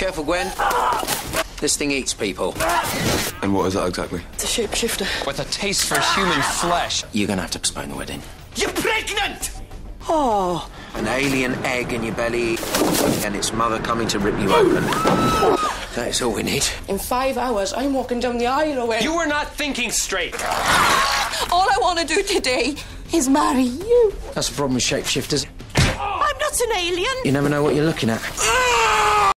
Careful, Gwen. This thing eats people. And what is that exactly? It's a shapeshifter. With a taste for human flesh. You're gonna have to postpone the wedding. You're pregnant! Oh, An alien egg in your belly, and its mother coming to rip you open. That is all we need. in five hours, I'm walking down the aisle away. You were not thinking straight. All I want to do today is marry you. That's the problem with shapeshifters. I'm not an alien. You never know what you're looking at.